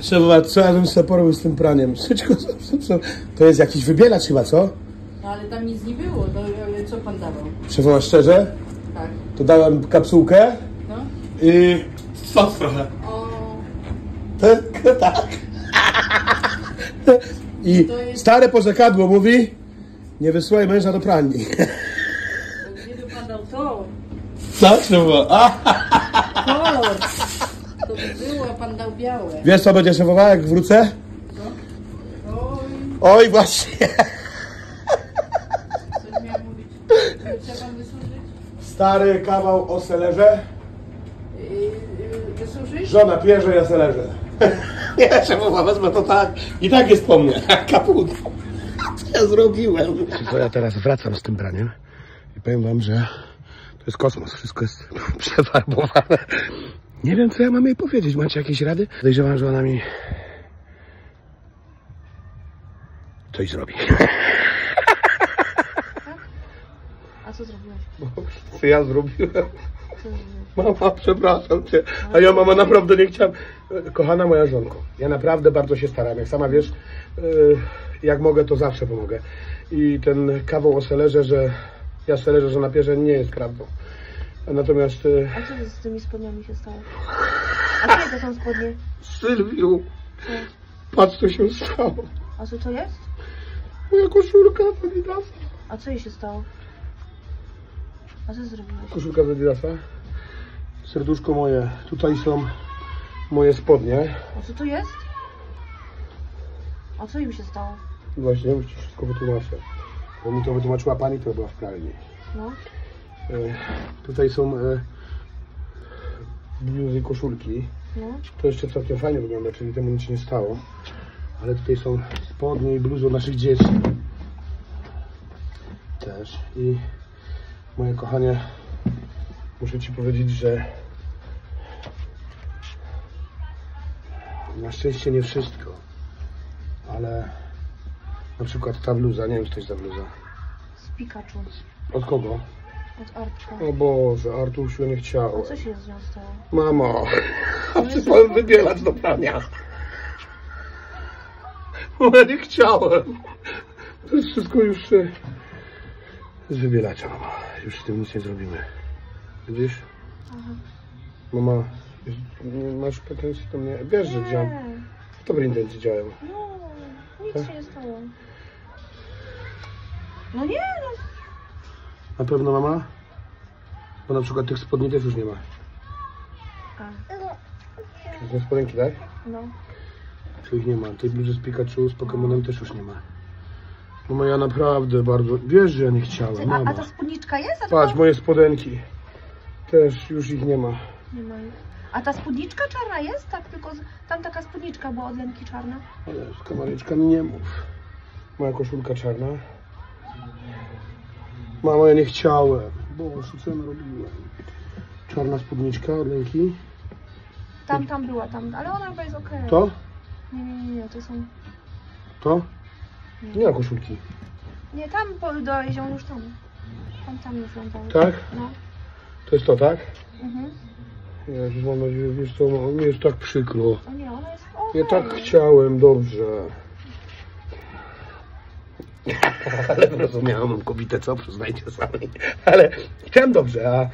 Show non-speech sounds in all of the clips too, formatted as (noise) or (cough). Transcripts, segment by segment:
Szefowa, co ja bym sobie porobił z tym praniem? Wszystko, co, co, co? To jest jakiś wybielacz chyba, co? No ale tam nic nie było, to e, co pan dawał? Szefowa, szczerze? Tak. To dałem kapsułkę No. i sos trochę. O, Tak, (laughs) tak. I To jest- stare porzekadło mówi, nie wysyłaj męża do pralni. gdzie by pan dał to? Tak, szefowa. (laughs) Kolor! To by było, a pan dał białe. wiesz co będzie szefowa, jak wrócę? Oj, Oj, właśnie. coś miał mówić. Pan wysuszyć? Stary kawał o selerze. Yy, wysuszyć? Żona pierze, ja selerze. Nie, szefowa, wezmę to tak. I tak jest po mnie. Kaput. Co ja zrobiłem? Co ja teraz wracam z tym braniem i powiem wam, że to jest kosmos. Wszystko jest (laughs) przefarbowane. Nie wiem, co ja mam jej powiedzieć. Macie jakieś rady? Podejrzewam, że ona mi coś zrobi. A co zrobiłeś? Co (laughs) ja zrobiłem? Mama, przepraszam cię. A ja mama naprawdę nie chciałem. Kochana moja żonko, ja naprawdę bardzo się staram. Jak sama wiesz, yy, jak mogę, to zawsze pomogę. I ten kawał o selerze, że ja selerze, że napierze, nie jest prawdą. Natomiast yy, A co z tymi spodniami się stało? A (laughs) jakie to są spodnie? Sylwiu, patrz co się stało. A co to jest? Moja koszulka z Adidasa. A co jej się stało? A co zrobiłeś? Koszulka z Adidasa. Serduszko moje. Tutaj są moje spodnie. A co to jest? A co im się stało? Właśnie, już ci wszystko wytłumaczę. Bo mi to wytłumaczyła pani, która była w pralni. No. E, tutaj są e, bluzy i koszulki. No. To jeszcze całkiem fajnie wygląda, czyli temu nic nie stało. Ale tutaj są spodnie i bluzy od naszych dzieci. Też. I moje kochanie, muszę Ci powiedzieć, że na szczęście nie wszystko. Ale na przykład ta bluza, nie wiem co to jest za bluza. Z Pikachu. Od kogo? Od Artka. O Boże, Artusiu, nie chciałem. A co się z nią stało? Mamo, (laughs) a przysłałem wybielać do prania. Bo ja nie chciałem. To jest wszystko już e, z wybielacza, mama. Już z tym nic nie zrobimy. Widzisz? Aha. Mama, nie masz pretensji do mnie. Wiesz, że działam. Nie. W dobrej intencji działam. No. Nic Tak? się nie stało. No nie, no. Na pewno, mama? Bo na przykład tych spodni też już nie ma. A, Te spodenki, tak? no. Czy ich nie ma? Tej bluzy z Pikachu, z Pokemonem też już nie ma. Mama, ja naprawdę bardzo... Wiesz, że ja nie chciałem, Ty, a, mama. a ta spódniczka jest? A to Patrz, moje spodenki. Też już ich nie ma. Nie ma jej. A ta spódniczka czarna jest? Tak, tylko z... tam taka spódniczka była od Lenki czarna. Ale kamaryczka mi nie mów. Moja koszulka czarna. Mamo, ja nie chciałem. Boże, co ja narobiłem? Czarna spódniczka od ręki. Tam, tam była, tam, ale ona chyba jest okej. To? Nie, nie, nie, nie, to są... To? Nie ma koszulki. Nie, tam po, dojeździą już tam. Tam, tam już ją dały. Tak? No. To jest to, tak? Mhm. Jezus, mam nadzieję, wiesz co, mi jest tak przykro. O nie, ona jest okej. Ja tak chciałem, dobrze. (laughs) Ale rozumiałem, mam kobietę, co? Przyznajcie sami. Ale chciałem dobrze, a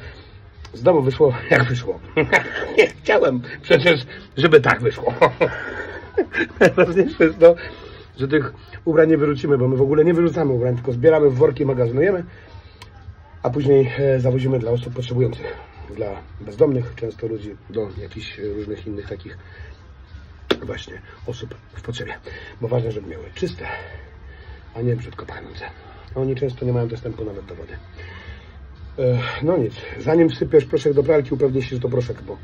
znowu wyszło jak wyszło. (laughs) Nie chciałem przecież, żeby tak wyszło. (laughs) Najważniejsze jest to, że tych ubrań nie wyrzucimy, bo my w ogóle nie wyrzucamy ubrań, tylko zbieramy w worki, magazynujemy, a później e, zawozimy dla osób potrzebujących. Dla bezdomnych, często ludzi, do jakichś różnych innych takich właśnie osób w potrzebie. Bo ważne, żeby miały czyste, a nie brzydko pachnące. A Oni często nie mają dostępu nawet do wody. No nic, zanim wsypiesz proszek do pralki, upewnij się, że to proszek, bo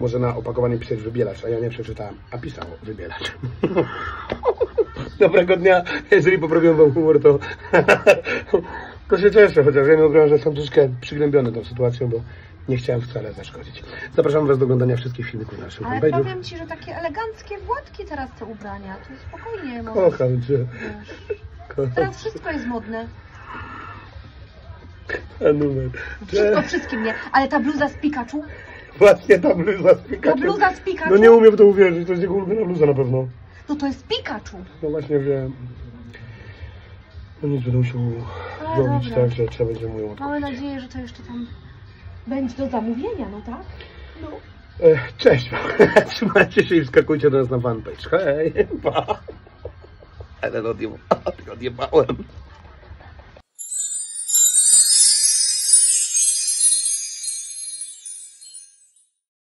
może na opakowaniu pisać wybielacz, a ja nie przeczytałem, a pisało wybielacz. (laughs) Dobrego dnia, jeżeli poprawiłem wam humor, to (laughs) to się cieszę, chociaż ja nie ukrywam, że jestem troszkę przygnębiony tą sytuacją, bo nie chciałem wcale zaszkodzić. Zapraszam was do oglądania wszystkich filmików na naszym Ale fanpage'u. powiem ci, że takie eleganckie, gładkie teraz te ubrania. To spokojnie. Kocham cię. Wiesz. Teraz wszystko jest modne. cię. numer. Wszystko wszystkim nie. Ale ta bluza z Pikachu Właśnie ta bluza z Pikachu. bluza z Pikachu? No nie umiem w to uwierzyć, to jest jego ulubiona bluza na pewno. No to jest Pikachu. No właśnie wiem. No nic, będę musiał Ale robić dobra. tak, że trzeba będzie mu ją Mamy odkupić. nadzieję, że to jeszcze tam będzie do zamówienia, no tak? No. E, Cześć, (laughs) trzymajcie się i wskakujcie do nas na fanpage. Hej, pa. 哎，那老弟，老弟，把玩。